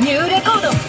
ニューレコード